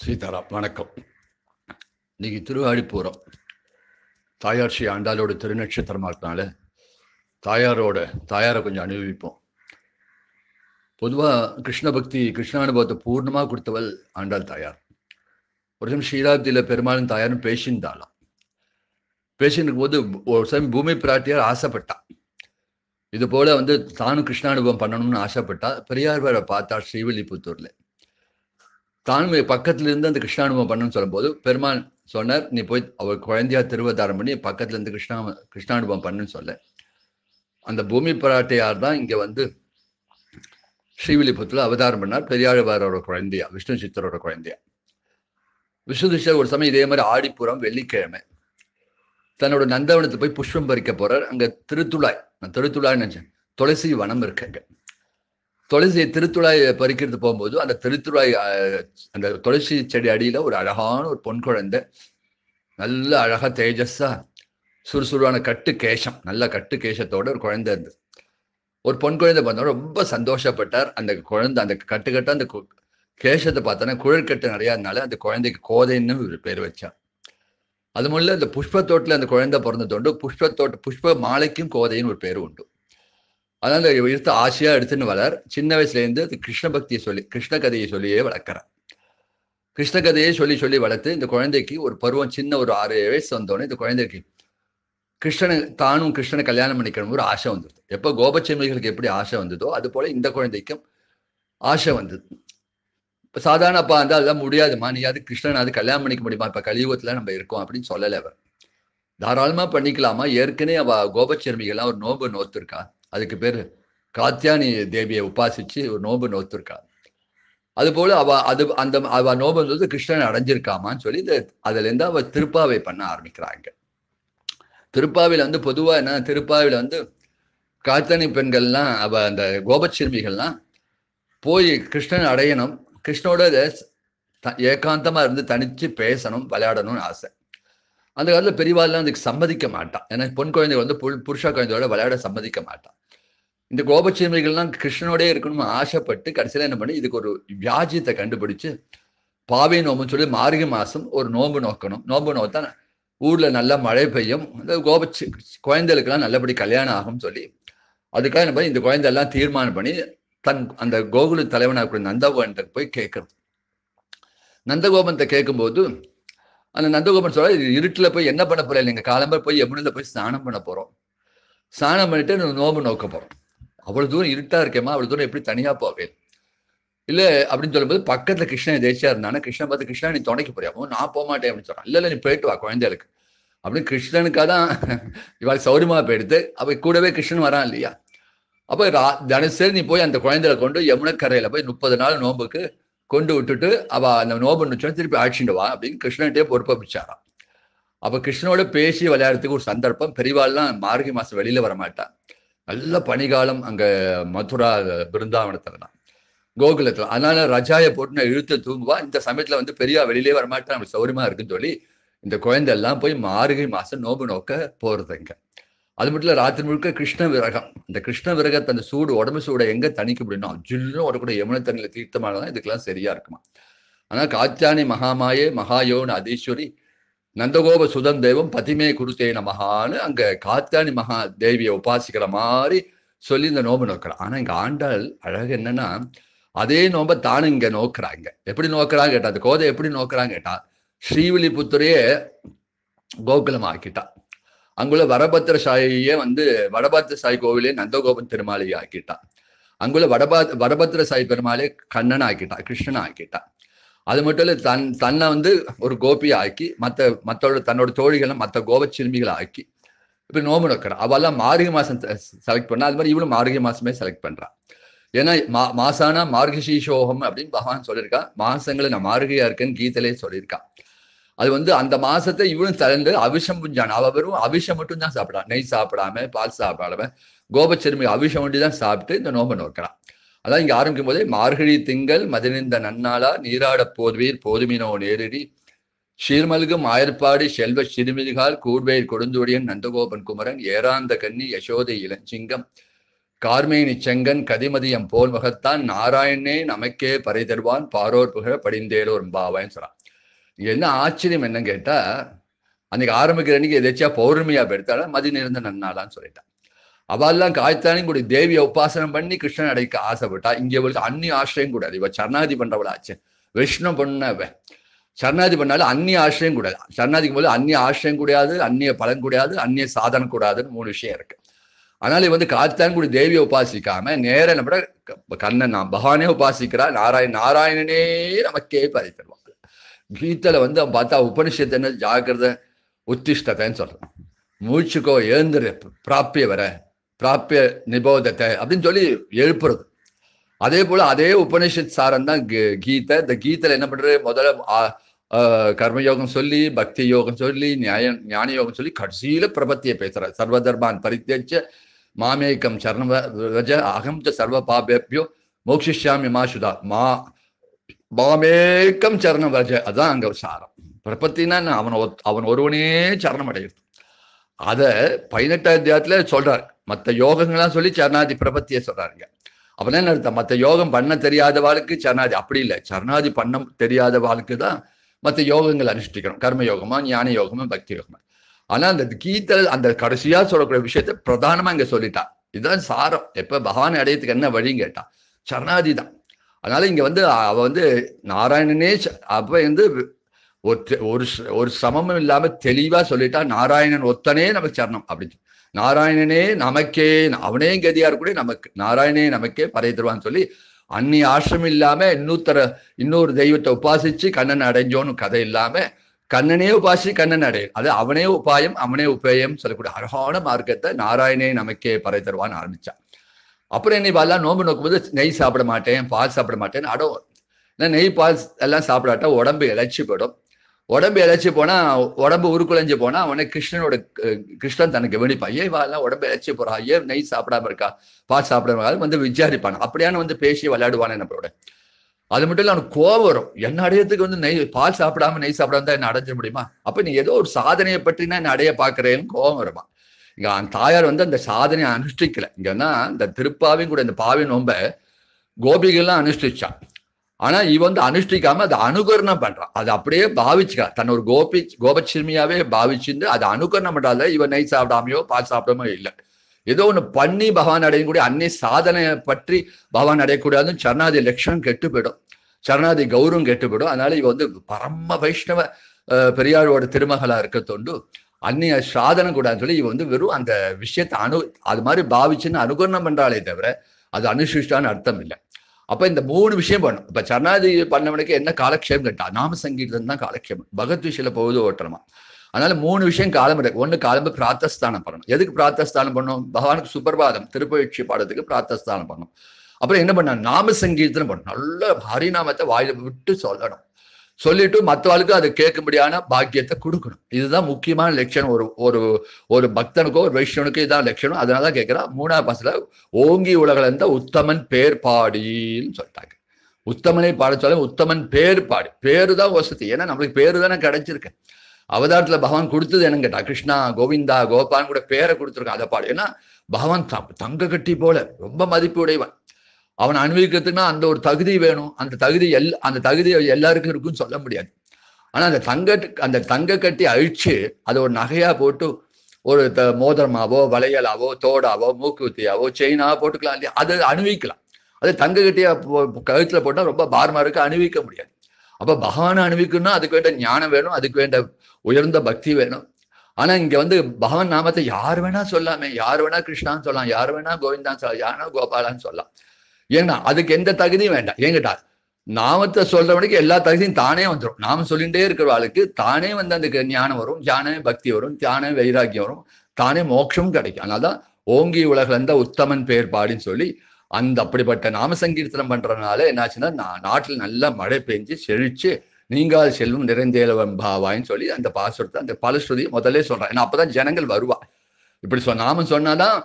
சீதாராம் வணக்கம். இன்னைக்கு திருவாடிப்பூரம். தாயார் ஸ்ரீ ஆண்டாளோட திருநட்சத்திரமா இருக்கனால தாயாரோட தாயாரை கொஞ்சம் அனுபவிப்போம். பொதுவாக கிருஷ்ண பக்தி கிருஷ்ணானுபவத்தை பூர்ணமாக கொடுத்தவள் ஆண்டாள் தாயார். ஒரு சமயம் ஸ்ரீராப்தியில் பெருமாளும் தாயாரும் பேசியிருந்தாலாம் பேசின்னு போது ஒரு சமயம் பூமி பிராட்டியார் ஆசைப்பட்டா இது போல வந்து தானும் கிருஷ்ணானுபவம் பண்ணணும்னு ஆசைப்பட்டா பெரியார்வரை பார்த்தா ஸ்ரீவில்லிபுத்தூர்ல. தானுமே பக்கத்துல இருந்து அந்த கிருஷ்ணானுபவம் பண்ணணும்னு சொல்லும்போது பெருமாள் சொன்னார் நீ போய் அவர் குழந்தையா திருவதாரம் பண்ணி பக்கத்துல இருந்து கிருஷ்ணா கிருஷ்ணானுபவம் பண்ணுன்னு சொல்ல. அந்த பூமி பராட்டையார் தான் இங்க வந்து ஸ்ரீவில்லிபுரத்தில் அவதாரம் பண்ணார் பெரியாழ்வாரோட குழந்தையா விஷ்ணு சித்தரோட குழந்தையா. விஷ்ணு சித்தர் ஒரு சமயம் இதே மாதிரி ஆடிப்புறம் வெள்ளிக்கிழமை தன்னோட நந்தவனத்தை போய் புஷ்பம் பறிக்க போறார். அங்க திருத்துழாய் நான் திருத்துழாய் நினைச்சேன் துளசி வனம் இருக்கு அங்க. துளசி திருத்துழாய் பறிக்கிறது போகும்போது அந்த திருத்துழாய் அந்த துளசி செடி அடியில் ஒரு அழகான ஒரு பொன் குழந்தை நல்ல அழகாக தேஜஸ்ஸா சுறுசுறுவான கட்டு கேசம் நல்ல கட்டு கேசத்தோட ஒரு குழந்தை இருந்தது ஒரு பொன் குழந்தை பார்த்தோம் ரொம்ப சந்தோஷப்பட்டார். அந்த குழந்தை அந்த கட்டுக்கட்ட அந்த கு- கேசத்தை பார்த்தோன்னா குழற்கட்டு நிறையா இருந்தால அந்த குழந்தைக்கு கோதைன்னு ஒரு பேர் வச்சார் அது முதல்ல இந்த புஷ்பத்தோட்டில் அந்த குழந்தை பிறந்ததோண்டு புஷ்பத்தோட்ட புஷ்ப மாலைக்கும் கோதைன்னு ஒரு பேர் உண்டு. அதனால எடுத்து ஆசையா எடுத்துன்னு வளர். சின்ன வயசுல இருந்து கிருஷ்ண பக்தியை சொல்லி கிருஷ்ண கதையை சொல்லியே வளர்க்குறேன் கிருஷ்ண கதையை சொல்லி சொல்லி வளர்த்து இந்த குழந்தைக்கு ஒரு பருவம் சின்ன ஒரு ஆறு வயசு வந்தோடனே இந்த குழந்தைக்கு கிருஷ்ணனை தானும் கிருஷ்ணனை கல்யாணம் பண்ணிக்கணும் ஒரு ஆசை வந்துடுது எப்போ கோபச்செம்மைகளுக்கு எப்படி ஆசை வந்ததோ அது போல இந்த குழந்தைக்கும் ஆசை வந்தது. இப்போ சாதாரண அப்பா இருந்தால் அதெல்லாம் முடியாதுமா நீ அது கிருஷ்ணன் அது கல்யாணம் பண்ணிக்க முடியுமா? இப்போ கலியுகத்தில் நம்ம இருக்கோம் அப்படின்னு சொல்லலை அவர். தாராளமாக பண்ணிக்கலாமா? ஏற்கனவே அவள் கோபச்செருமிகள்லாம் ஒரு நோன்பு நோத்திருக்கா. அதுக்கு பேர் காத்தியானி தேவியை உபாசிச்சு ஒரு நோன்பு நோத்திருக்கா அதுபோல் அவ அது அந்த அவ நோன்பு வந்து கிருஷ்ணன் அடைஞ்சிருக்காமான்னு சொல்லி இந்த அதுலேருந்து அவ திருப்பாவை பண்ண ஆரம்பிக்கிறாங்க. திருப்பாவில் வந்து பொதுவாக என்ன திருப்பாவில் வந்து காத்தனி பெண்கள்லாம் அவ அந்த கோபச்சிறுமிகள்லாம் போய் கிருஷ்ணன் அடையணும். கிருஷ்ணனோட த- இருந்து தனித்து பேசணும் விளையாடணும்னு ஆசை. அந்த காலத்தில் பெரியவாள்லாம் அதுக்கு சம்மதிக்க மாட்டான். ஏன்னா பொன் குழந்தை வந்து புல் புருஷா குழந்தையோட விளையாட சம்மதிக்க மாட்டான். இந்த கோபச்சிறுமிகள்லாம் கிருஷ்ணனோடே இருக்கணும்னு ஆசைப்பட்டு கடைசியில என்ன பண்ணி இதுக்கு ஒரு வியாஜியத்தை கண்டுபிடிச்சு பாவை நோம்புன்னு சொல்லி மார்கழி மாதம் ஒரு நோன்பு நோக்கணும். நோம்பு நோத்தா ஊரில் நல்லா மழை பெய்யும். இந்த கோபச்சி குழந்தைகளுக்கெல்லாம் நல்லபடி கல்யாணம் ஆகும்னு சொல்லி அதுக்காக என்ன பண்ணி இந்த குழந்தை எல்லாம் தீர்மானம் பண்ணி தன் அந்த கோகுல தலைவனாக கூடிய நந்தகோபன்கிட்ட போய் கேட்கறது நந்தகோபனத்தை கேட்கும்போது அந்த நந்தகோபன் சொல்ற இருட்டில் போய் என்ன பண்ண போறேன் நீங்கள் காலம்பர் போய் யமுனில போய் ஸ்நானம் பண்ண போறோம். ஸ்நானம் பண்ணிட்டு நோம்பு நோக்க போறோம். அவ்வளவு தூரம் இருட்டா இருக்கேமா அவ்வளவு தூரம் எப்படி தனியா போவேன்? இல்ல அப்படின்னு சொல்லும்போது பக்கத்துல கிருஷ்ணன் தேசியா இருந்தானா கிருஷ்ணன் பார்த்து கிருஷ்ணா நீ துணைக்கு போறியா? நான் போக மாட்டேன் அப்படின்னு சொல்றான். இல்ல நீ போயிட்டு வா குழந்தைகளுக்கு. அப்படின்னு கிருஷ்ணனுக்காக தான் இவாள் சௌரியமா போயிடுத்து அப்ப கூடவே கிருஷ்ணன் வரான் இல்லையா? அப்ப ரா- தினசரி நீ போய் அந்த குழந்தைகளை கொண்டு யமுனக்கரையில போய் முப்பது நாள் நோம்புக்கு கொண்டு விட்டுட்டு அவ அந்த நோம்பு நிச்சயம் திருப்பி அழைச்சிட்டு வா அப்படின்னு கிருஷ்ணன்ட்டே பொறுப்பிச்சாராம் அப்ப கிருஷ்ணனோட பேசி விளையாடுறதுக்கு ஒரு சந்தர்ப்பம். பெரிவாள்லாம் மார்கழி மாசம் வெளியில வரமாட்டான் நல்ல பனிகாலம் அங்க மதுரா பிருந்தாவனத்தில் தான் கோகுலத்தில். அதனால ரஜாயை போட்டு நான் இழுத்து தூங்குவா. இந்த சமயத்தில் வந்து பெரியா வெளியிலே வரமாட்டேன் அவங்களுக்கு சௌரியமா இருக்குன்னு சொல்லி இந்த குழந்தை எல்லாம் போய் மார்கழி மாசம் நோம்பு நோக்க போறதுங்க. அது மட்டும் இல்ல ராத்திரி முழுக்க கிருஷ்ண விரகம். இந்த கிருஷ்ண விரகத்தை அந்த சூடு உடம்பு சூடை எங்க தணிக்க முடியும் ஜில்லும் வரக்கூடிய யமுனை தண்ணியில தீர்த்தமானதான் இதுக்கெல்லாம் சரியா இருக்குமா. ஆனா காத்தியானி மகாமாயே மகாயோன் அதீஸ்வரி நந்தகோப சுதம் தெய்வம் பதிமே குருத்தே நமகான்னு அங்க காத்தியானி மகா தேவியை உபாசிக்கிற மாதிரி சொல்லி இந்த நோம்பு நோக்கிறான். ஆனா இங்க ஆண்டாள் அழகு என்னன்னா அதே நோம்பை தானும் இங்க நோக்குறாங்க. எப்படி நோக்கிறாங்க கேட்டா அந்த கோதை எப்படி நோக்கிறாங்க கேட்டா ஸ்ரீவில்லிபுத்தரையே கோகுலம் ஆக்கிட்டா அங்குள்ள வரபத்திர சாயியே வந்து வடபத்திர சாய் கோவிலே நந்தகோபன் திருமாலையை ஆக்கிட்டான் அங்குள்ள வடபா வரபத்திர சாய் பெருமாளே கண்ணன் ஆக்கிட்டா கிருஷ்ணன் ஆக்கிட்டான் அது மட்டும் இல்லை தன் தன்னை வந்து ஒரு கோபியை ஆக்கி மற்ற மற்றோட தன்னோட தோழிகளை மற்ற கோபச்சிறுமிகளை ஆக்கி இப்ப நோம்பு நோக்கிறான் அவெல்லாம் மார்கி மாசம் செலக்ட் பண்ணா அது மாதிரி இவளும் மார்கி மாசமே செலக்ட் பண்ணுறான் ஏன்னா மா மாசானா மார்கசீஷோகம் அப்படின்னு பகவான் சொல்லியிருக்கா. மாசங்களை நான் மார்கழியா இருக்கேன்னு கீதையிலே சொல்லியிருக்கான் அது வந்து அந்த மாசத்தை இவனும் திறந்து அவிஷம் புஞ்சான். அவ வெறும் அவிஷம் மட்டும் தான் சாப்பிடான் நெய் சாப்பிடாம பால் சாப்பிடாம கோபச்செருமி அவிஷம் மட்டும் தான் சாப்பிட்டு இந்த நோம்பை நோக்கிறான். அதான் இங்க ஆரம்பிக்கும் போதே மார்கழி திங்கள் மதினிந்த நன்னாளா நீராடப் போதுவீர் போதுமினோ நேரிடி. சீர்மல்கும் ஆயர்பாடு செல்வ சிறுமிகால் கூர்வேர் கொடுந்தோடியன் நந்தகோபன் குமரன் ஏராந்த கன்னி யசோதை இளஞ்சிங்கம். கார்மேனி செங்கன் கதிமதியம் போல் முகத்தான் நாராயணே நமக்கே பறை தருவான் பாரோர் புகழ படிந்தேலோர் பாவான்னு சொல்றான் என்ன ஆச்சரியம் என்னன்னு கேட்டா அன்னைக்கு ஆரம்பிக்கிற அன்னைக்கு எதாச்சியா பௌர்ணமியா பெருத்தாலும் மதி நிறந்த நன்னாளான்னு சொல்லிட்டான். அவெல்லாம் காய்த்தானையும் கூட தேவியை உபாசனம் பண்ணி கிருஷ்ணன் அடைக்க ஆசைப்பட்டா இங்க இவளுக்கு அந்நிய ஆசிரியம் கூடாது இவ சரணாதி பண்றவளாச்சு. விஷ்ணு பண்ணவ சரணாதி பண்ணாலும் அந்நிய ஆசிரியம் கூடாது சரணாதிக்கு போது அந்நிய ஆசிரியம் கூடாது அந்நிய பலன் கூடாது அந்நிய சாதனம் கூடாதுன்னு மூணு விஷயம் இருக்கு. அதனால வந்து காத்தான்குடி தேவியை உபாசிக்காம நேர நம்ம கண்ணன் நான் பகவானே உபாசிக்கிறா நாராயண நாராயணனே நமக்கே பறி கீதையில் வந்து அவன் பார்த்தா உபனிஷத்து என்ன ஜாக்கிரத உத்திஷ்டத்தைன்னு சொல்கிறான் மூச்சுக்கோ எழுந்துரு பிராப்பிய வர பிராப்பிய நிபோதத்தை அப்படின்னு சொல்லி எழுப்புறது. அதே போல அதே உபனிஷத் சாரம் தான் கீதை. இந்த கீதையில் என்ன பண்றது? முதல்ல கர்மயோகம் சொல்லி பக்தி யோகம் சொல்லி நியாய ஞான யோகம் சொல்லி கடைசியில பிரபத்தியை பேசுற சர்வதர்மான் பரித்தேச்ச மாமேக்கம் சரண அகம் ச சர்வ பாபேபியோ மோக்ஷிஷ்யாமி மாசுதா மா பாமேக்கம் சரணம் வஜ அதான் அங்க சாரம். பிரபத்தினா அவன் அவன் ஒருவனே சரணம் அடைகிறது அத பதினெட்டாம் அத்தியாயத்துல சொல்றாரு. மற்ற யோகங்கள்லாம் சொல்லி சரணாதி பிரபத்திய சொல்றாருங்க. அப்ப என்ன அர்த்தம்? மற்ற யோகம் பண்ண தெரியாத வாழ்க்கை சரணாதி அப்படி இல்லை. சரணாதி பண்ண தெரியாத வாழ்க்கை தான் மற்ற யோகங்கள் அனுஷ்டிக்கணும். கர்ம யோகமா ஞான யோகமா பக்தி யோகமா. ஆனா அந்த கீதை அந்த கடைசியா சொல்லக்கூடிய விஷயத்த பிரதானமா இங்க சொல்லிட்டா இதுதான் சாரம். எப்ப பகவான் அடையத்துக்கு என்ன வழின்னு கேட்டா சரணாதி தான். அதனால இங்க வந்து அவ வந்து நாராயணனே அப்ப வந்து ஒரு ஒரு சமமும் இல்லாம தெளிவா சொல்லிட்டா நாராயணன் ஒத்தனே நமக்கு சரணம் அப்படின்னு நாராயணனே நமக்கே அவனே கதியா இருக்கக்கூடிய நமக்கு நாராயணே நமக்கே பறை தருவான்னு சொல்லி அன்னி ஆசிரம் இல்லாம இன்னொருத்தர இன்னொரு தெய்வத்தை உபாசிச்சு கண்ணன் அடைஞ்சோன்னு கதை இல்லாம கண்ணனே உபாசி கண்ணன் அடையும். அது அவனே உபாயம் அவனே உபயம் சொல்லக்கூடிய அழகான மார்க்கத்தை நாராயணே நமக்கே பறை தருவான்னு ஆரம்பிச்சான் அப்புறம் என்னை இவெல்லாம் நோம்பு நோக்கும்போது நெய் சாப்பிட மாட்டேன் பால் சாப்பிட மாட்டேன்னு அடம் ஏன்னா நெய் பால் எல்லாம் சாப்பிடாட்டா உடம்பு இழைச்சி போயிடும். உடம்பு இழைச்சி போனா உடம்பு உருக்குலைஞ்சு போனா அவனை கிருஷ்ணனோட கிருஷ்ணன் தனக்கு வெடிப்பான் ஏன் வாழலாம் உடம்பு இழைச்சி போறா. ஏன் நெய் சாப்பிடாம இருக்கா? பால் சாப்பிடாம வந்து விசாரிப்பான். அப்படியான வந்து பேசி விளையாடுவானே நம்மளோட அது மட்டும் இல்லை அவனுக்கு கோவம் வரும். என்ன அடையத்துக்கு வந்து நெய் பால் சாப்பிடாம நெய் சாப்பிடாம தான் என்ன அடைஞ்ச முடியுமா? அப்ப நீ ஏதோ ஒரு சாதனையை பற்றினா என்ன அடைய பாக்குறேன்னு கோவம் வருமா? இங்க அந்த தாயார் வந்து அந்த சாதனையை அனுஷ்டிக்கல. இங்கன்னா இந்த திருப்பாவையும் கூட இந்த பாவி நோம்ப கோபிகள்லாம் அனுஷ்டிச்சான். ஆனா இவ வந்து அனுஷ்டிக்காம அதை அனுகரணம் பண்றான். அதை அப்படியே பாவிச்சுக்கா தன் ஒரு கோபி கோபச்சிறுமியாவே பாவிச்சுட்டு அதை அனுகரணம் பண்றாத இவன் நெய் சாப்பிடாமையோ பால் சாப்பிடாமோ இல்லை. ஏதோ ஒன்று பண்ணி பகவான் அடையக்கூடிய அன்னை சாதனையை பற்றி பகவான் அடையக்கூடாதுன்னு சரணாதி லட்சணம் கெட்டு போயிடும். சரணாதி கௌரவம் கெட்டு போயிடும். அதனால இவ வந்து பரம வைஷ்ணவ பெரியாரோட திருமகளா இருக்க தொண்டு அந்நிய சாதனம் கூடாதுன்னு சொல்லி இவ வந்து வெறும் அந்த விஷயத்தை அனு அது மாதிரி பாவிச்சுன்னு அனுகரணம் பண்றாளே தவிர அது அனுசிஷ்டான்னு அர்த்தம் இல்லை. அப்ப இந்த மூணு விஷயம் பண்ணும் இப்ப சரணாதி பண்ணவனுக்கு என்ன காலக்ஷேபம் கேட்டா நாம சங்கீதம் தான் காலக்ஷேபம். பகத் விஷயில போகுது ஓட்டணுமா? அதனால மூணு விஷயம் காலம் இருக்கு. ஒன்று காலம்பு பிரார்த்தஸ்தானம் பண்ணணும். எதுக்கு பிரார்த்தஸ்தானம் பண்ணணும்? பகவானுக்கு சுப்பிரபாதம். திருப்பயிற்சி பாடத்துக்கு பிரார்த்தஸ்தானம் பண்ணணும். அப்புறம் என்ன பண்ண நாம சங்கீர்த்தனம் பண்ணணும். நல்ல ஹரிநாமத்தை வாயில விட்டு சொல்லணும். சொல்லிட்டு மற்றவாளுக்கு அதை கேட்கும்படியான பாக்கியத்தை கொடுக்கணும். இதுதான் முக்கியமான லட்சணம் ஒரு ஒரு ஒரு பக்தனுக்கோ ஒரு வைஷ்ணவனுக்கோ இதுதான் லட்சணம் அதனாலதான் கேட்கிறா மூணாவது பஸ்ல ஓங்கி உலகளந்த உத்தமன் பேர் பாடின்னு சொல்லிட்டாங்க. உத்தமனை பாட சொல்ல உத்தமன் பேர் பாடி. பேரு தான் வசதி. ஏன்னா நம்மளுக்கு பேரு தானே கிடைச்சிருக்கு. அவதாரத்துல பகவான் கொடுத்தது என்னன்னு கேட்டா கிருஷ்ணா கோவிந்தா கோபான் கூட பேரை கொடுத்துருக்கான் அதை பாடு. ஏன்னா பகவான் தங்க கட்டி போல ரொம்ப மதிப்பு உடையவன். அவனை அனுபவிக்கிறதுக்குன்னா அந்த ஒரு தகுதி வேணும். அந்த தகுதி எல் அந்த தகுதி எல்லாருக்கும் இருக்குன்னு சொல்ல முடியாது. ஆனால் அந்த தங்க அந்த தங்க கட்டி அழிச்சு அதை ஒரு நகையா போட்டு ஒரு த மோதிரமாவோ வளையலாவோ தோடாவோ மூக்குத்தியாவோ செயினாவோ போட்டுக்கலாம் இல்லையா? அதை அணிவிக்கலாம் அது தங்க கட்டியா கழுத்தில் போட்டால் ரொம்ப பாரமாக இருக்கு அணிவிக்க முடியாது. அப்போ பகவானை அணிவிக்கணும்னா அதுக்கு வேண்ட ஞானம் வேணும் அதுக்கு வேண்ட உயர்ந்த பக்தி வேணும். ஆனா இங்கே வந்து பகவான் நாமத்தை யார் வேணா சொல்லாமே யார் வேணா கிருஷ்ணான்னு சொல்லலாம் யார் வேணா கோவிந்தான்னு சொல்லலாம் யாருனா கோபாலான்னு சொல்லலாம். ஏன்னா அதுக்கு எந்த தகுதியும் வேண்டாம். ஏங்கிட்டா நாமத்தை சொல்றவனுக்கு எல்லா தகுதியும் தானே வந்துடும் நாம சொல்லிகிட்டே இருக்கிற ஆளுக்கு தானே வந்து அந்த ஞானம் வரும் ஞான பக்தி வரும் தானே வைராக்கியம் வரும் தானே மோட்சமும் கிடைக்கும். அதனாலதான் ஓங்கி உலகிலந்த உத்தமன் பேர் பாடின்னு சொல்லி அந்த அப்படிப்பட்ட நாம சங்கீர்த்தனம் பண்றதுனால என்னாச்சுன்னா நாட்டில் நல்லா மழை பெஞ்சு செழிச்சு நீங்கால் செல்வம் நிறைந்தேலவன் பாவாயின்னு சொல்லி அந்த பாசுரத்தை அந்த பலஸ்ருதியை முதல்ல சொல்றேன். ஏன்னா அப்பதான் ஜனங்கள் வருவா. இப்படி சொ நாம சொன்னாதான்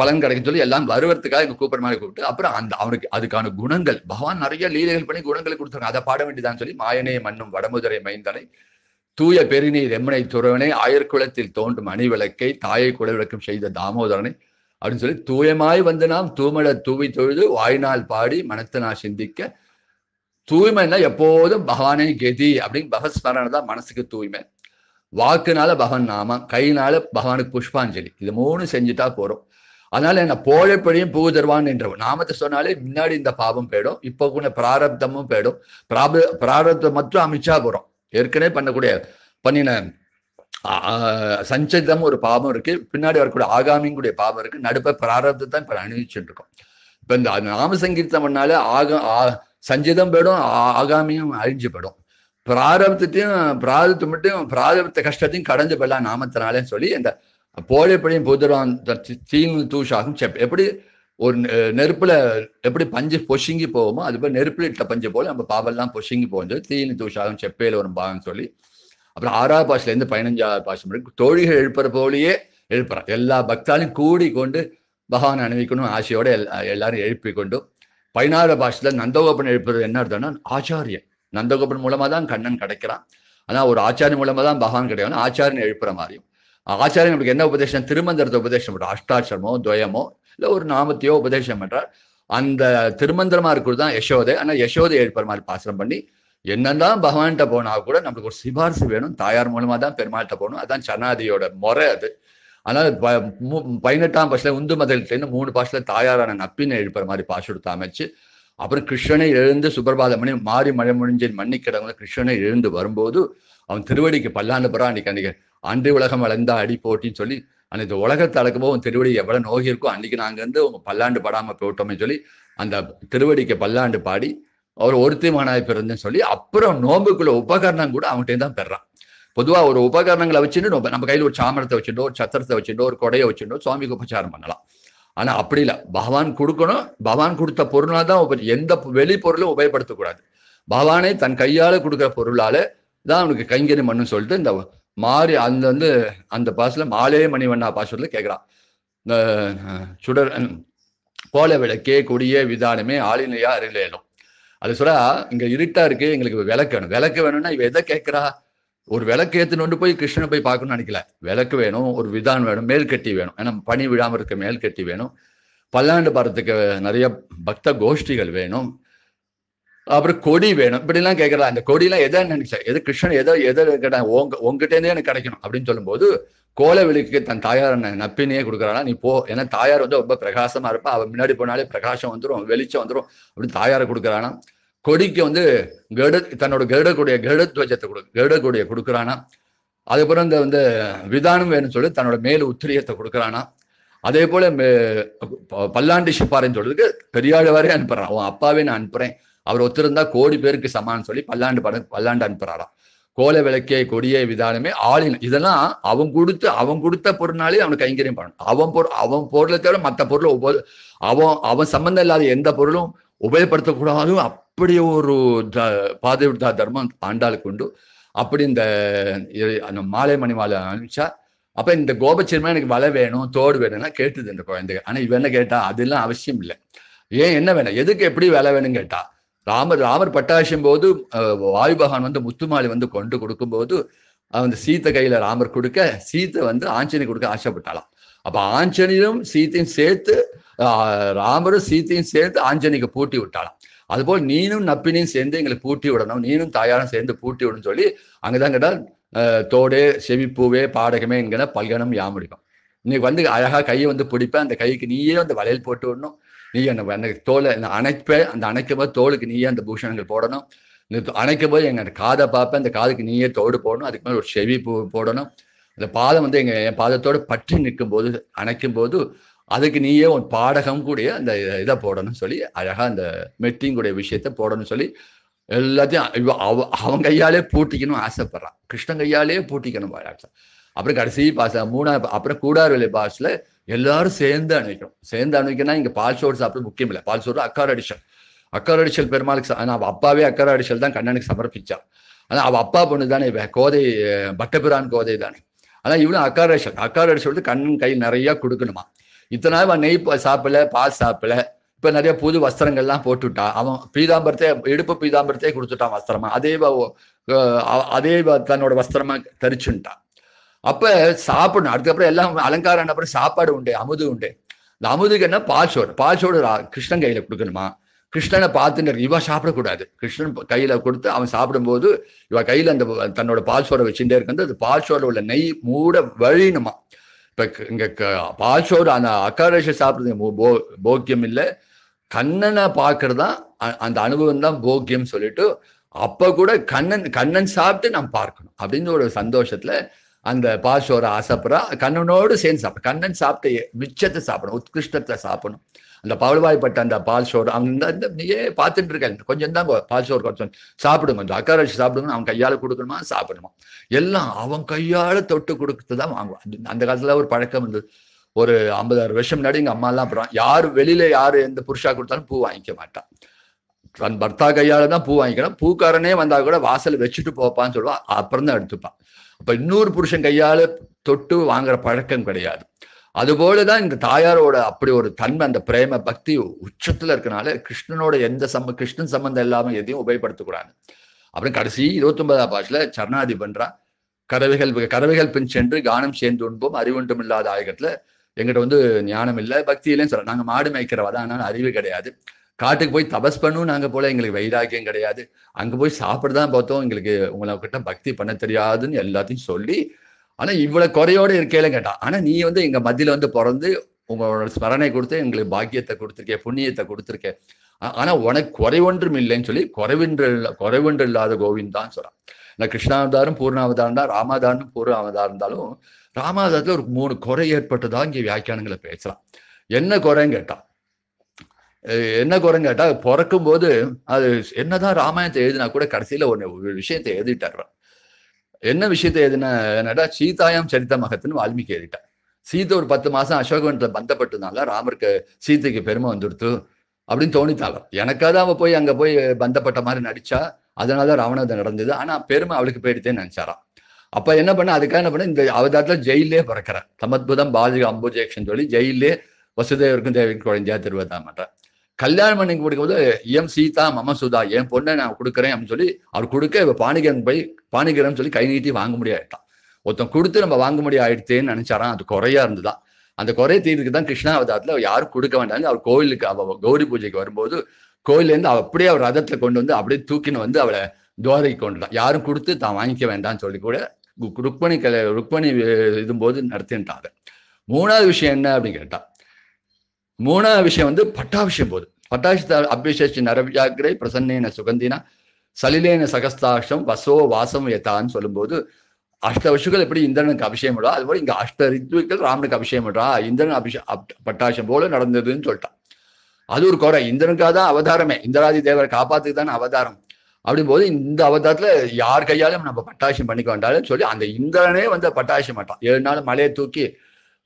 பலன் கிடைக்கும் சொல்லி எல்லாம் வருவதற்காக எங்க கூப்பிட மாதிரி கூப்பிட்டு அப்புறம் அந்த அவனுக்கு அதுக்கான குணங்கள் பகவான் நிறைய லீலைகள் பண்ணி குணங்களை கொடுத்துருக்காங்க. அதை பாட வேண்டியதான்னு சொல்லி மாயனே மண்ணும் வடமுதுரை மைந்தனை தூய பெருநீர் எம்மனை துறவனை ஆயர்குளத்தில் தோன்றும் அணிவிளக்கை தாயை குலவிளக்கம் செய்த தாமோதரனை அப்படின்னு சொல்லி தூயமாய் வந்து நாம் தூமல தூவி தொழுது வாய்நாள் பாடி மனத்தை நான் சிந்திக்க தூய்மைன்னா எப்போதும் பகவானே கெதி அப்படின்னு பகஸ்மரணை தான் மனசுக்கு தூய்மை. வாக்குனால பகவான் நாமம் கையினால பகவானுக்கு புஷ்பாஞ்சலி. இது மூணு செஞ்சுட்டா போறோம். அதனால என்ன போழைப்படியும் பூ தருவான் என்ற நாமத்தை சொன்னாலே முன்னாடி இந்த பாவம் போயிடும் இப்போ கூட பிராரப்தமும் போயிடும். பிராப பிராரப்தம் மட்டும் அமைச்சா போறோம். ஏற்கனவே பண்ணக்கூடிய பண்ணின சஞ்சதம் ஒரு பாவம் இருக்கு. பின்னாடி வரக்கூடிய ஆகாமிங்குடைய பாவம் இருக்கு. நடுப்ப பிராரப்தத்தை இப்ப அணிவிச்சுட்டு இருக்கோம் இப்ப இந்த நாம சங்கீர்த்தம் பண்ணாலே ஆக சஞ்சிதம் போயிடும் ஆகாமியும் அழிஞ்சு போயிடும். பிராரப்தத்தையும் பிராரத்து மட்டும் பிராரப்த கஷ்டத்தையும் கடந்து போயிடலாம் நாமத்தினாலே சொல்லி இந்த போழைப்படியும் புதுரம் தீங்கு தூஷாகும் செப். எப்படி ஒரு நெருப்புல எப்படி பஞ்சு பொசுங்கி போவோமோ அது போய் நெருப்புல இட்ட பஞ்சு போல நம்ம பாவெல்லாம் பொசுங்கி போகுது தீனு தூஷாகும் செப்பையில் ஒரு பாகம் சொல்லி. அப்புறம் ஆறாவது பாஷையில இருந்து பதினஞ்சாவது பாசம் இருக்கு தோழிகள் எழுப்புற போலயே எழுப்புறான். எல்லா பக்தாலையும் கூடி கொண்டு பகவான் அணிவிக்கணும் ஆசையோட எல்லாரும் எழுப்பி கொண்டு பதினாறு பாஷத்துல நந்தகோபன் எழுப்புறது என்ன அர்த்தம்னா ஆச்சாரியன் நந்தகோபன் மூலமா தான் கண்ணன் கிடைக்கிறான். ஆனால் ஒரு ஆச்சாரியன் மூலமா தான் பகவான் கிடைக்கணும் ஆச்சாரியன் எழுப்புற மாதிரியும். ஆச்சாரியன் நம்மளுக்கு என்ன உபதேசம்? திருமந்திரத்தை உபதேசம் பண்றார். அஷ்டாட்சரமோ துவயமோ இல்லை ஒரு நாமத்தையோ உபதேசம் பண்றார். அந்த திருமந்திரமா இருக்கிறது தான் யசோதை. ஆனால் யசோதை எழுப்புற மாதிரி பாசனம் பண்ணி என்னதான் பகவான்கிட்ட போனா கூட நம்மளுக்கு ஒரு சிபாரிசு வேணும். தாயார் மூலமா தான் பெருமாள்கிட்ட போகணும். அதான் சனாதியோட முறை அது. ஆனால் பதினெட்டாம் பாஷல உந்து மதத்திலேருந்து மூணு பாஷல தாயாரான நப்பினை எழுப்புற மாதிரி பாசுடுத்த அமைச்சு அப்புறம் கிருஷ்ணனை எழுந்து சுப்பிரபாதம் பண்ணி மாறி மழை முடிஞ்சின் மன்னிக்கிறவங்க கிருஷ்ணனை எழுந்து வரும்போது அவன் திருவடிக்கு பல்லாண்டு போறான். அன்னைக்கு அன்னைக்கு அன்று உலகம் வளர்ந்தா அடி போட்டின்னு சொல்லி அன்னைக்கு உலகத்தை அளக்கும்போது உன் திருவடி எவ்வளவு நோகி இருக்கோ அன்னைக்கு நாங்க வந்து உங்க பல்லாண்டு படாம போட்டோமே சொல்லி அந்த திருவடிக்கு பல்லாண்டு பாடி அவர் ஒருத்தி மகனாய் பிறந்தேன்னு சொல்லி அப்புறம் நோம்புக்குள்ள உபகரணம் கூட அவங்ககிட்ட தான் பெறான். பொதுவா ஒரு உபகரணங்களை வச்சுட்டு நம்ம கையில் ஒரு சாமரத்தை வச்சுட்டோ ஒரு சத்திரத்தை வச்சுட்டோ ஒரு கொடையை வச்சுட்டோ சுவாமிக்கு உபச்சாரம் பண்ணலாம். ஆனா அப்படி இல்லை. பகவான் கொடுக்கணும். பகவான் கொடுத்த பொருளாக தான் எந்த வெளி பொருளும் உபயோகப்படுத்தக்கூடாது. பகவானே தன் கையால கொடுக்குற பொருளால தான் அவனுக்கு கைங்கறி பண்ணுன்னு சொல்லிட்டு இந்த மாறி அந்த வந்து அந்த பாசல மாலே மணிவண்ணா பாசத்துல கேட்கிறான். இந்த சுடர் கோல விளக்கே கொடியே விதானமே ஆளிலையா அருளேலும் அது சொல்ல இங்க இருட்டா இருக்கு எங்களுக்கு விளக்கு வேணும். விளக்கு வேணும்னா இவ எதை கேட்கிறா? ஒரு விளக்கு ஏற்றுன்னு போய் கிருஷ்ணனை போய் பார்க்கணும்னு நினைக்கல. விளக்கு வேணும் ஒரு விதான் வேணும் மேல்கட்டி வேணும். ஏன்னா பனி விழாமல் இருக்க மேல்கட்டி வேணும். பல்லாண்டு பாரத்துக்கு நிறைய பக்த கோஷ்டிகள் வேணும். அப்புறம் கொடி வேணும். இப்படிலாம் கேட்கறா அந்த கொடியெல்லாம் எதை நினைச்சா எது கிருஷ்ணன் எதோ எதை கேட்டா உங்க உங்ககிட்டேருந்தே எனக்கு கிடைக்கணும் அப்படின்னு சொல்லும்போது கோல விளக்கு தன் தாயார் நப்பினையே கொடுக்குறானா நீ போ. ஏன்னா தாயார் வந்து ரொம்ப பிரகாசமா இருப்பா. அவன் முன்னாடி போனாலே பிரகாசம் வந்துடும் வெளிச்சம் வந்துடும் அப்படின்னு தாயாரை கொடுக்குறானா. கொடிக்கு வந்து கருட தன்னோட கெடக்கூடிய கெடத்வஜத்தை கொடு கெடக்கூடிய கொடுக்குறானா? அதுக்கப்புறம் இந்த வந்து விதானம் வேணும்னு சொல்லி தன்னோட மேல் உத்திரியத்தை கொடுக்குறானா? அதே போல பல்லாண்டு சிப்பாருன்னு சொல்றதுக்கு பெரியாள் வரையும் அனுப்புறான். அவன் அப்பாவே நான் அனுப்புறேன். அவர் ஒத்திருந்தா கோடி பேருக்கு சமான்னு சொல்லி பல்லாண்டு படம் பல்லாண்டு அனுப்புறாராம் கோல விளக்கே கொடியே விதானமே ஆளின் இதெல்லாம் அவன் கொடுத்து அவன் கொடுத்த பொருள்னாலே அவனுக்கு கைங்கரியம் பண்ணணும். அவன் பொருள் அவன் பொருளை தவிர மற்ற பொருள் ஒவ்வொரு அவன் அவன் சம்மந்தம் இல்லாத எந்த பொருளும் உபயோகப்படுத்தக்கூடாது. அப்படி ஒரு த தர்மம் ஆண்டாளுக்கு உண்டு அப்படி இந்த அந்த மாலை மணி மாலை அனுப்பிச்சா. அப்ப இந்த கோபச்சிரமா எனக்கு வலை வேணும் தோடு வேணும்னா கேட்டுது இந்த குழந்தைங்க ஆனா இவ என்ன கேட்டா அதெல்லாம் அவசியம் இல்லை. ஏன் என்ன வேணும்? எதுக்கு எப்படி வேலை வேணும்னு கேட்டா? ராமர் ராமர் பட்டாசியம் போது வாயு பகவான் வந்து முத்துமாலி வந்து கொண்டு கொடுக்கும்போது அந்த சீத்தை கையில ராமர் கொடுக்க சீத்தை வந்து ஆஞ்சனி கொடுக்க ஆசைப்பட்டாலாம் அப்ப ஆஞ்சனியும் சீத்தையும் சேர்த்து ராமரும் சீத்தையும் சேர்த்து ஆஞ்சனிக்கு பூட்டி விட்டாலாம் அதுபோல் நீனும் நப்பினையும் சேர்ந்து எங்களை பூட்டி விடணும். நீனும் தாயாரும் சேர்ந்து பூட்டி விடணும்னு சொல்லி அங்கதான் கேட்டால் தோடே செவிப்பூவே பாடகமே என்கிற பல்கணம் யாமுடிக்கும். இன்னைக்கு வந்து அழகா கையை வந்து பிடிப்பேன். அந்த கைக்கு நீயே அந்த வளையல் போட்டு விடணும். நீ அந்த அந்த தோலை அணைப்பேன் அந்த அணைக்கும் போது தோலுக்கு நீயே அந்த பூஷணங்கள் போடணும். இந்த அணைக்கும் போது எங்க காதை பார்ப்பேன். அந்த காதுக்கு நீயே தோடு போடணும். அதுக்கு மேலே ஒரு செவி போடணும். அந்த பாதம் வந்து எங்க என் பாதத்தோடு பற்றி நிற்கும் போது அணைக்கும் போது அதுக்கு நீயே உன் பாடகம் கூடிய அந்த இதை போடணும்னு சொல்லி அழகா அந்த மெட்டிங்குடைய விஷயத்த போடணும்னு சொல்லி எல்லாத்தையும் அவ அவன் கையாலே பூட்டிக்கணும் ஆசைப்படுறான். கிருஷ்ணன் கையாலே பூட்டிக்கணும் அப்புறம் கடைசி பாச மூணாவது அப்புறம் கூடார் பாஷில் எல்லாரும் சேர்ந்து அணிவிக்கணும் சேர்ந்து அணிவிக்கணும் இங்கே பால் சோறு சாப்பிட முக்கியம் இல்லை. பால் சோறு அக்கார் அடிச்சல் அக்கார் அடிச்சல் பெருமாளுக்கு ஆனா அவ அப்பாவே அக்கார் அடிச்சல் தான் கண்ணனுக்கு சமர்ப்பிச்சா ஆனால் அவள் அப்பா பொண்ணு தானே கோதை பட்டபிரான் கோதை தானே. ஆனால் இவனும் அக்கார் அடிச்சல் அக்கார் அடிச்சல் வந்து கண்ணன் கை நிறையா கொடுக்கணுமா? இத்தனை நாள் நெய் சாப்பிடல பால் சாப்பிடல. இப்ப நிறைய புது வஸ்திரங்கள்லாம் போட்டுவிட்டான் அவன் பீதாம்பரத்தை இடுப்பு பீதாம்பரத்தையே கொடுத்துட்டான் வஸ்திரமா. அதே அதே தன்னோட வஸ்திரமா தரிச்சுட்டான் அப்ப சாப்பிடணும். அதுக்கப்புறம் எல்லாம் அலங்காரம் அப்புறம் சாப்பாடு உண்டு அமுது உண்டு. இந்த அமுதுக்கு என்ன? பால் சோறு. பால் சோறு கிருஷ்ணன் கையில கொடுக்கணுமா? கிருஷ்ணனை பார்த்துட்டு இவன் சாப்பிடக்கூடாது. கிருஷ்ணன் கையில கொடுத்து அவன் சாப்பிடும்போது இவன் கையில அந்த தன்னோட பால் சோடை வச்சுட்டே இருக்கிறது அது பால் சோறுல உள்ள நெய் மூட வழியணுமா? இப்ப இங்கே இங்க க- பால் அந்த அக்காரேஷ சாப்பிட்றது போ- போக்கியம் இல்லை. கண்ணனை பார்க்கறது தான் அ- அந்த அனுபவம் தான் போக்கியம் சொல்லிட்டு அப்ப கூட கண்ணன் கண்ணன் சாப்பிட்டு நாம் பார்க்கணும் அப்படின்னு ஒரு சந்தோஷத்துல அந்த பால் ஆசைப்படுறா. கண்ணனோடு சேர்ந்து சாப்பிடும் கண்ணன் சாப்பிட்ட எ- மிச்சத்தை சாப்பிடணும் உத்கிருஷ்டத்தை சாப்பிடணும். அந்த பவழ்வாய்ப்பட்ட அந்த பால் சோறு அவன் இந்த- நீயே பார்த்துட்டு இருக்கேன். கொஞ்சம் தான் பால் சோறு கொஞ்சம் சாப்பிடுங்க கொஞ்சம். வச்சு சாப்பிடுங்க அவன் கையால் கொடுக்கணுமா? சாப்பிடணுமா? எல்லாம் அவன் கையால் தொட்டு கொடுத்து தான் வாங்குவான். அந்த காலத்தில் ஒரு பழக்கம் இருந்தது. ஒரு ஐம்பதாறு வருஷம் முன்னாடி எங்கள் அம்மாலாம் அப்புறம் யார் வெளியில யார் எந்த புருஷா கொடுத்தாலும் பூ வாங்கிக்க மாட்டான் தன் பர்த்தா கையால் தான் பூ வாங்கிக்கணும். பூக்காரனே வந்தால் கூட வாசல் வச்சுட்டு போப்பான்னு சொல்லுவான் அப்புறம் தான் எடுத்துப்பான். அப்போ இன்னொரு புருஷன் கையால் தொட்டு வாங்குற பழக்கம் கிடையாது. அதுபோலதான் இந்த தாயாரோட அப்படி ஒரு தன்மை அந்த பிரேம பக்தி உச்சத்துல இருக்கனால கிருஷ்ணனோட எந்த சம்ம கிருஷ்ணன் சம்பந்தம் இல்லாம எதையும் உபயோகப்படுத்தக்கூடாது. அப்புறம் கடைசி இருபத்தி ஒன்பதாம் பாட்டுல சரணாதி பண்றா கறவைகள் கறவைகள் பின் சென்று கானம் சேர்ந்து உண்போம் அறிவுண்டும் இல்லாத ஆயகத்துல எங்கிட்ட வந்து ஞானம் இல்லை பக்தி இல்லைன்னு சொல்ல நாங்க மாடு மேய்க்கிறவா தான் ஆனால் அறிவு கிடையாது. காட்டுக்கு போய் தபஸ் பண்ணும் நாங்கள் போல எங்களுக்கு வைராக்கியம் கிடையாது. அங்கே போய் சாப்பிட தான் பார்த்தோம் எங்களுக்கு உங்களை கிட்ட பக்தி பண்ண தெரியாதுன்னு எல்லாத்தையும் சொல்லி ஆனா இவ்வளவு குறையோட இருக்கையில கேட்டான் ஆனா நீ வந்து எங்க மத்தியில வந்து பிறந்து உங்களோட ஸ்மரணை கொடுத்து எங்களுக்கு பாக்கியத்தை கொடுத்துருக்கே புண்ணியத்தை கொடுத்துருக்கே. ஆனால் ஆனா உனக்கு குறைவொன்றும் இல்லைன்னு சொல்லி குறைவென்று இல்லை குறைவொன்று இல்லாத கோவிந்தான்னு சொல்றான். நான் கிருஷ்ணாவதாரம் பூர்ணாவதாரம் தான் ராமாவதாரம் பூர்ணாவதாரம் இருந்தாலும் ராமாவதாரத்துல ஒரு மூணு குறை ஏற்பட்டதா இங்கே வியாக்கியானங்களை பேசலாம் என்ன குறைன்னு கேட்டான் என்ன குறைன்னு கேட்டா பிறக்கும் போது அது என்னதான் ராமாயணத்தை எழுதினா கூட கடைசியில ஒன்று ஒரு விஷயத்தை எழுதிட்டார் என்ன விஷயத்தை எதுனா என்னடா சீதாயாம் சரித்த மகத்துன்னு வால்மீகி எழுதிட்டான். சீதை ஒரு பத்து மாசம் அசோகவனத்துல பந்தப்பட்டதுனால ராமருக்கு சீதைக்கு பெருமை வந்துடுத்து அப்படின்னு தோணித்தாங்க எனக்காவது அவ போய் அங்க போய் பந்தப்பட்ட மாதிரி நடிச்சா அதனால ராவணவதம் நடந்தது. ஆனா பெருமை அவளுக்கு போயிடுத்தேன்னு நினைச்சாராம். அப்ப என்ன பண்ண அதுக்காக என்ன பண்ண இந்த அவதாரத்துல ஜெயிலே பிறக்கிறேன் சமத்புதம் பாஜக அம்புஜேக்ஷன் சொல்லி ஜெயிலே வசுதேவருக்கும் தேவிக்கும் குழந்தையா திருவதா கல்யாணம் பண்ணி கொடுக்கும்போது எம் சீதா மம சுதா என் பொண்ணை நான் கொடுக்குறேன் அப்படின்னு சொல்லி அவர் கொடுக்க இப்போ பாணிகரன் போய் பாணிகரன் சொல்லி கை நீட்டி வாங்க முடியாட்டான். ஒருத்தன் கொடுத்து நம்ம வாங்க முடிய ஆயிடுத்தேன்னு நினைச்சாராம் அது குறையா இருந்துதான் அந்த குறைய தீர்த்துக்கு தான் கிருஷ்ணா அவதாரத்துல யாரும் கொடுக்க வேண்டாம் அவர் கோவிலுக்கு அவ கௌரி பூஜைக்கு வரும்போது கோயிலேருந்து அவ அப்படியே அவர் ரதத்துல கொண்டு வந்து அப்படியே தூக்கின்னு வந்து அவளை துவாரைக்கு கொண்டுட்டான் யாரும் கொடுத்து தான் வாங்கிக்க வேண்டாம்னு சொல்லி கூட ருக்மணி கலை ருக்மணி அஹ், இதும்போது நடத்தின்ட்டாங்க மூணாவது விஷயம் என்ன அப்படின்னு கேட்டா மூணாவது விஷயம் வந்து பட்டாபிஷேகம் போது. பட்டாபிஷத்தை அபிஷேஷ நரவியாகிரை பிரசன்னேன சுகந்தினா சலிலேன சகஸ்தாஷம் வசோ வாசம் ஏத்தான்னு சொல்லும்போது அஷ்ட வருஷங்கள் எப்படி இந்திரனுக்கு அபிஷேகம் விடா அது போல இங்க அஷ்ட ரித்துக்கள் ராமனுக்கு அபிஷேகம் விடுறா. இந்திரன் அபிஷே அப்- போல நடந்ததுன்னு சொல்லிட்டான். அது ஒரு குறை. இந்திரனுக்காக தான் அவதாரமே. இந்திராதி தேவரை காப்பாத்துக்கு தானே அவதாரம். அப்படிங்கும்போது இந்த அவதாரத்துல யார் கையாலும் நம்ம பட்டாசியம் பண்ணிக்க வேண்டாலும் சொல்லி அந்த இந்திரனே வந்து பட்டாசியம் மாட்டான் ஏழு நாள் மலையை தூக்கி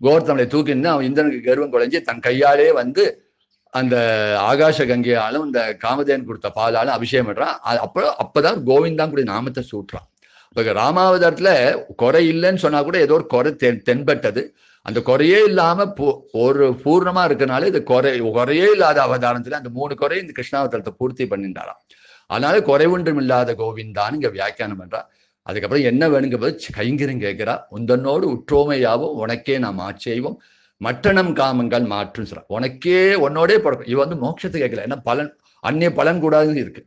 கோவர்த்தமலை தூக்கின்னு அவன் இந்திரனுக்கு கர்வம் குறைஞ்சி தன் கையாலே வந்து அந்த ஆகாச கங்கையாலும் இந்த காமதேன் கொடுத்த பாலாலும் அபிஷேகம் பண்றான். அப்போ அப்பதான் கோவிந்தான் கூட நாமத்தை சூட்டுறான். இப்போ ராமாவதாரத்துல குறை இல்லைன்னு சொன்னா கூட ஏதோ ஒரு குறை தென் தென்பட்டது. அந்த குறையே இல்லாம பூ- ஒரு பூர்ணமா இருக்கனால இது குறை குறையே இல்லாத அவதாரத்துல அந்த மூணு குறை இந்த கிருஷ்ணாவதாரத்தை பூர்த்தி பண்ணிட்டாராம். அதனால குறைவொன்றும் இல்லாத கோவிந்தான்னு இங்க வியாக்கியானம் பண்றா அதுக்கப்புறம் என்ன வேணுங்க போது கைங்கரம் கேட்கிறா உந்தன்னோடு உற்றோமையாவும் உனக்கே நாம் ஆட்செய்வோம் மட்டணம் காமங்கள் மாற்றும் சொல்றா. உனக்கே உன்னோடே பிறக்கும் இவ வந்து மோட்சத்தை கேட்கல ஏன்னா பலன் அந்நிய பலன் கூடாதுன்னு இருக்கு.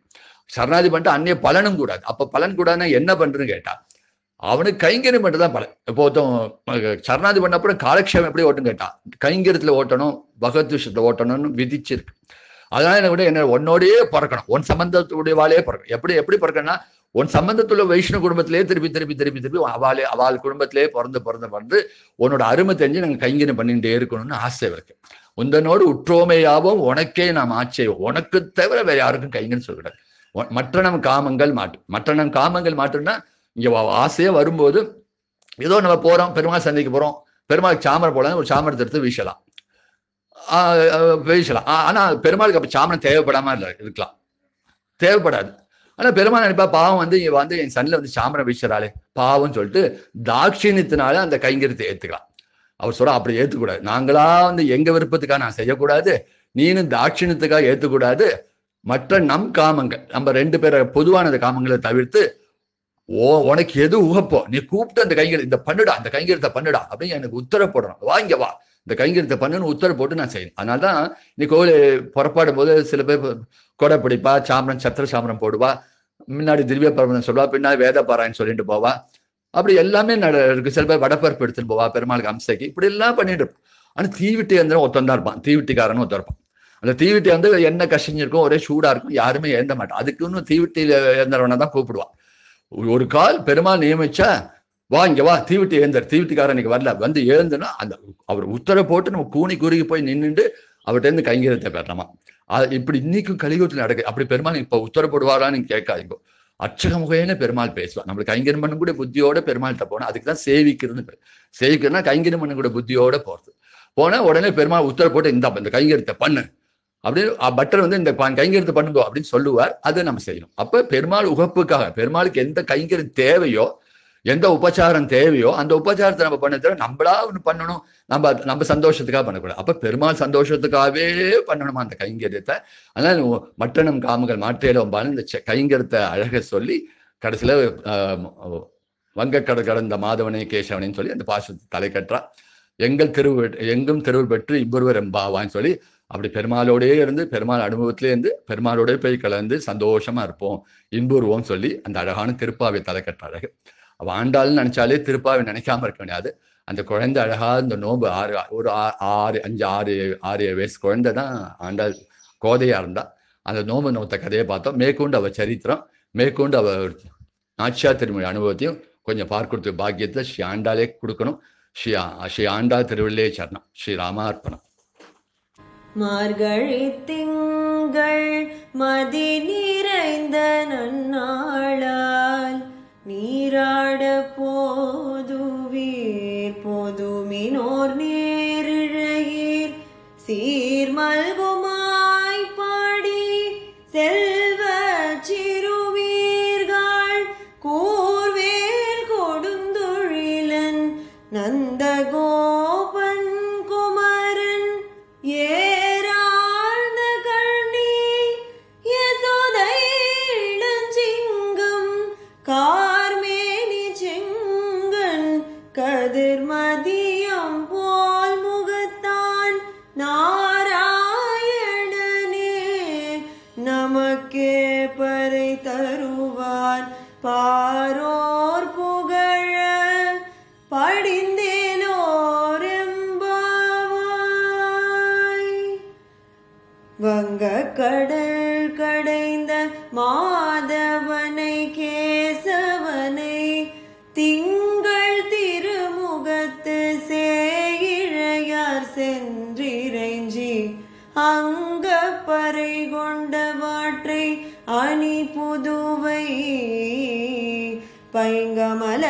சரணாதி பண்ணிட்டு அந்நிய பலனும் கூடாது. அப்ப பலன் கூடாதுன்னா என்ன பண்ணுறதுன்னு கேட்டா அவனுக்கு கைங்கரியம் மட்டும் தான் பலன். இப்போ ஒருத்தன் சரணாதி பண்ண அப்புறம் காலக்ஷேபம் எப்படி ஓட்டுன்னு கேட்டான் கைங்கரியத்துல ஓட்டணும் பகவத் விஷயத்துல ஓட்டணும்னு விதிச்சிருக்கு. அதனால என்ன விட என்ன உன்னோடயே பிறக்கணும். உன் சம்பந்தத்துடைய வாழையே பிறக்கணும் எப்படி எப்படி பிறக்கணும்னா உன் சம்பந்தத்துள்ள வைஷ்ணவ குடும்பத்திலே திருப்பி திருப்பி திருப்பி திருப்பி அவாளே அவள் குடும்பத்திலே பிறந்து பிறந்து பிறந்து உன்னோட அருமை தெரிஞ்சு நாங்கள் கைங்கரியம் பண்ணிகிட்டே இருக்கணும்னு ஆசை இருக்கு. உந்தனோடு உற்றோமையாவும் உனக்கே நாம் ஆட்சேவோம் உனக்கு தவிர வேற யாருக்கும் கைங்கன்னு சொல்லக்கூடாது மற்றனம் மற்ற நம் காமங்கள் மாட்டு மற்றனம் காமங்கள் மாட்டுன்னா இங்கே ஆசையே வரும்போது ஏதோ நம்ம போகிறோம் பெருமாள் சந்தைக்கு போகிறோம் பெருமாளுக்கு சாமரை போலாம் ஒரு சாமரத்தை எடுத்து வீசலாம். வீசலாம். ஆ- பெருமாளுக்கு அப்போ சாமரம் தேவைப்படாமல் இருக்கலாம். தேவைப்படாது. ஆனா பெருமாள் நினைப்பா பாவம் வந்து இவ வந்து என் சன்னில் வந்து சாமரம் வீசுறாளே பாவம்னு சொல்லிட்டு தாட்சிணியத்தினால அந்த கைங்கரியத்தை ஏத்துக்கலாம். அவர் சொல்ற அப்படி ஏத்துக்கூடாது. நாங்களா வந்து எங்க விருப்பத்துக்காக நான் செய்யக்கூடாது நீனும் தாட்சிணியத்துக்காக ஏத்துக்கூடாது. மற்ற நம் காமங்கள் நம்ம ரெண்டு பேரை பொதுவான காமங்களை தவிர்த்து ஓ உனக்கு எது உகப்போ நீ கூப்பிட்டு அந்த கைங்கரி இந்த பண்ணுடா அந்த கைங்கரியத்தை பண்ணுடா அப்படின்னு எனக்கு உத்தரவு போடணும். வாங்க வா. இந்த கைங்கரியத்தை பண்ணுன்னு உத்தரவு போட்டு நான் செய்யணும். அதனால தான் நீ கோவில் புறப்பாடும் போது சில பேர் கொடை பிடிப்பா சாமரம் சத்திர சாமரம் போடுவா முன்னாடி திவ்ய பிரபந்தம் சொல்லுவா பின்னாடி வேத பாராயணம் சொல்லிட்டு போவா. அப்படி எல்லாமே இருக்கு. சில பேர் வடப்பருப்பு எடுத்துட்டு போவா பெருமாளுக்கு அம்சைக்கு இப்படி எல்லாம் பண்ணிட்டு இருப்போம் ஆனா தீவிட்டி எந்திரம் ஒருத்தன் தான் இருப்பான். தீவிட்டிக்காரன் ஒருத்தன் இருப்பான். அந்த தீவிட்டி வந்து என்ன கசிஞ்சிருக்கும் ஒரே சூடா இருக்கும். யாருமே ஏந்த மாட்டான் அதுக்குன்னு தீவிட்டியில ஏந்தரவனை தான் கூப்பிடுவான் ஒரு கால் பெருமாள் நியமிச்சா வா இங்க வா தீவிட்டி ஏந்தர். தீவிட்டிக்காரன் இன்னைக்கு வரல. வந்து ஏந்துனா அந்த அவர் உத்தரவு போட்டு நம்ம கூனி குறுகி போய் நின்றுட்டு அவர்கிட்ட இருந்து கைங்கிறத பெறலாமா? இப்படி இன்னைக்கும் கலியுகத்தில் நடக்கு. அப்படி பெருமாள் இப்ப உத்தரவு போடுவாரான்னு நீங்க கேட்காதீங்க அச்சகமுகையில பெருமாள் பேசுவான் நம்மளுக்கு பண்ண கூட புத்தியோட பெருமாள்கிட்ட போனா அதுக்கு தான் சேவிக்கிறதுன்னு பேர். சேவிக்கிறதுனா பண்ண கூட புத்தியோட போறது. போனா உடனே பெருமாள் உத்தரவு போட்டு இந்த இந்த கைங்கரத்தை பண்ணு. அப்படின்னு பட்டர் வந்து இந்த ப- கைங்கரியத்தை பண்ணுங்க. அப்படின்னு சொல்லுவார். அதை நம்ம செய்யணும். அப்ப பெருமாள் உகப்புக்காக பெருமாளுக்கு எந்த கைங்கரியம் தேவையோ எந்த உபச்சாரம் தேவையோ அந்த உபச்சாரத்தை நம்ம பண்ண தவிர நம்மளா ஒன்று பண்ணணும். நம்ம நம்ம சந்தோஷத்துக்காக பண்ணக்கூடாது. அப்போ பெருமாள் சந்தோஷத்துக்காகவே பண்ணணுமா அந்த கைங்கரியத்தை? அதனால் உ- மற்றனம் காமங்கள் மாற்றேலம்பாலும் இந்த செ- அழக சொல்லி கடைசியில வங்கக்கடை கடந்த மாதவனே கேசவனேன்னு சொல்லி அந்த பாசத்தை தலை கட்டுறா. எங்கள் திருவு எங்கும் திருவு பெற்று இவ்வொருவர் எம்பாவான்னு சொல்லி அப்படி பெருமாளோடயே இருந்து பெருமாள் அனுபவத்திலே இருந்து பெருமாளோடய போய் கலந்து சந்தோஷமா இருப்போம் இன்புறுவோம் சொல்லி அந்த அழகான திருப்பாவை தலை கட்டுற அழகு. அவள் ஆண்டாள்னு நினைச்சாலே திருப்பாவை நினைக்காம இருக்க முடியாது. அந்த குழந்தை அழகா இந்த நோன்பு ஆறு ஒரு ஆறு அஞ்சு ஆறு ஆறு ஏழு வயசு குழந்தை தான் ஆண்டாள் கோதையா இருந்தா. அந்த நோம்பு நோத்த கதையை பார்த்தோம். மேற்கொண்டு அவள் சரித்திரம் மேற்கொண்டு அவ நாச்சியா திருமொழி அனுபவத்தையும் கொஞ்சம் பார்க்கறது பாக்கியத்தை ஸ்ரீ ஆண்டாளே கொடுக்கணும். ஸ்ரீ ஸ்ரீ ஆண்டாள் திருவள்ளே சரணம். ஸ்ரீ ராமார்ப்பணம். மார்கழி திங்கள் மதி நிறைந்த நன் தருவான். பாரோ பைங்கமல